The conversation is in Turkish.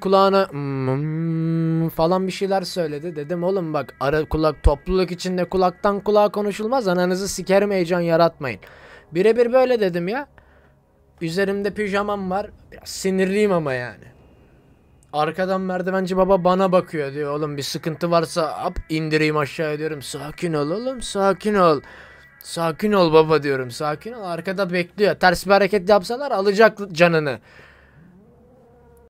kulağına hmm, hmm, falan bir şeyler söyledi. Dedim oğlum bak ara kulak topluluk içinde kulaktan kulağa konuşulmaz. Ananızı sikerim heyecan yaratmayın. Birebir böyle dedim ya. Üzerimde pijamam var. Biraz sinirliyim ama yani. Arkadan merdivenci baba bana bakıyor diyor. Oğlum bir sıkıntı varsa hop indireyim aşağıya diyorum. Sakin ol oğlum sakin ol. Sakin ol baba diyorum sakin ol. Arkada bekliyor. Ters bir hareket yapsalar alacak canını.